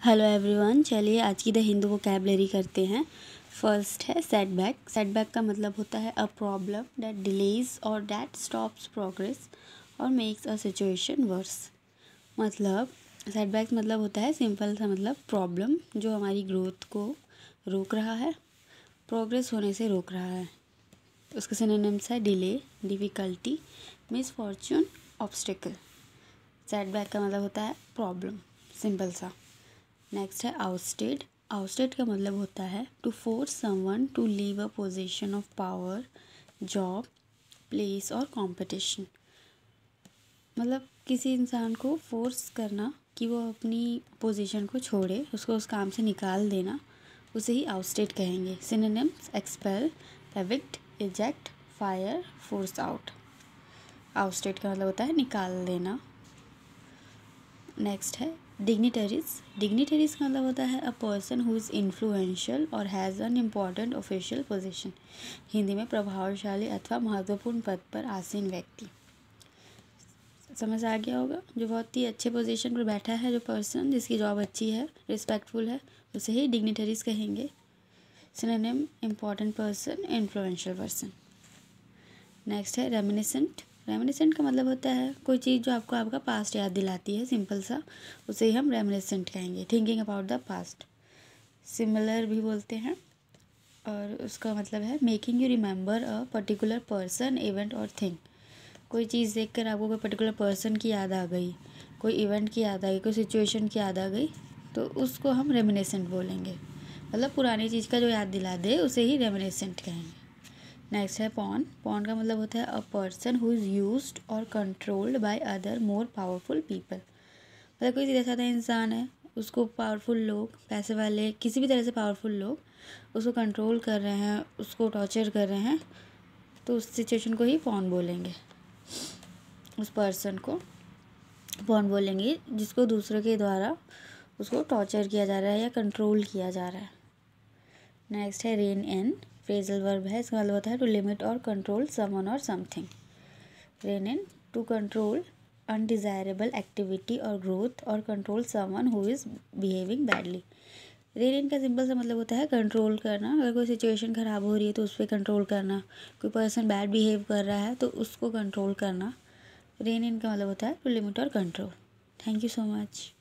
Hello everyone चलिए आज की द हिंदू कैबलरी करते हैं। फ़र्स्ट है सेटबैक सेटबैक का मतलब होता है अ प्रॉब्लम दैट डिलेज और दैट स्टॉप्स प्रोग्रेस और मेक्स अ सिचुएशन वर्स मतलब सेटबैक मतलब होता है सिंपल सा मतलब प्रॉब्लम जो हमारी ग्रोथ को रोक रहा है प्रोग्रेस होने से रोक रहा है। उसके सिनोनिम्स है delay difficulty misfortune obstacle setback का मतलब होता है प्रॉब्लम सिंपल सा। नेक्स्ट है आउटस्टेड आउटस्टेड का मतलब होता है to force someone to leave a position of power job place और कंपटीशन मतलब किसी इंसान को फोर्स करना कि वो अपनी पोजीशन को छोड़े, उसको उस काम से निकाल देना, उसे ही आउटस्टेड कहेंगे। Synonyms expel evict eject fire force out ousted का मतलब होता है निकाल देना। नेक्स्ट है डिग्निटरीज डिग्निटरीज का मतलब होता है a person who is influential और has an important official position Hindi में प्रभावशाली अथवा महत्वपूर्ण पद पर आसीन व्यक्ति। समझ आ गया होगा? जो बहुत ही अच्छे पोजीशन पर बैठा है, जो पर्सन जिसकी जॉब अच्छी है रिस्पेक्टफुल है, उसे ही डिग्निटरीज कहेंगे। Synonym important person influential person next है रेमिनिसेंट रेमिनिसेंट का मतलब होता है, कोई चीज़ जो आपको आपका पास्ट याद दिलाती है सिंपल सा, उसे ही हम रेमिनिसेंट कहेंगे। Thinking about the past similar भी बोलते हैं, और उसका मतलब है making you remember a particular person event और थिंग कोई चीज़ देख कर आपको कोई पर्टिकुलर पर्सन की याद आ गई, कोई इवेंट की याद आ गई, कोई सिचुएशन की याद आ गई तो उसको हम रेमिनेसेंट बोलेंगे। मतलब पुरानी चीज़ का जो याद दिला दे, उसे ही रेमिनेसेंट कहेंगे। नेक्स्ट है पॉन। पॉन का मतलब होता है a person who is used और controlled by other more powerful people मतलब कोई सीधा साधा इंसान है, उसको पावरफुल लोग, पैसे वाले, किसी भी तरह से पावरफुल लोग, उसको कंट्रोल कर रहे हैं, उसको टॉर्चर कर रहे हैं तो उस सिचुएशन को ही पॉन बोलेंगे। उस पर्सन को पॉन बोलेंगे, जिसको दूसरों के द्वारा उसको टॉर्चर किया जा रहा है या कंट्रोल किया जा रहा है। नेक्स्ट है रेन एन। फ्रेजल वर्ब है, इसका मतलब होता है टू लिमिट और कंट्रोल समन और something rein in to control undesirable activity और ग्रोथ और control someone who is behaving badly rein in का सिंपल सा मतलब होता है कंट्रोल करना। अगर कोई सिचुएशन ख़राब हो रही है तो उस पर कंट्रोल करना। कोई पर्सन बैड बिहेव कर रहा है तो उसको कंट्रोल करना। रेन इन का मतलब होता है टू लिमिट और control thank you so much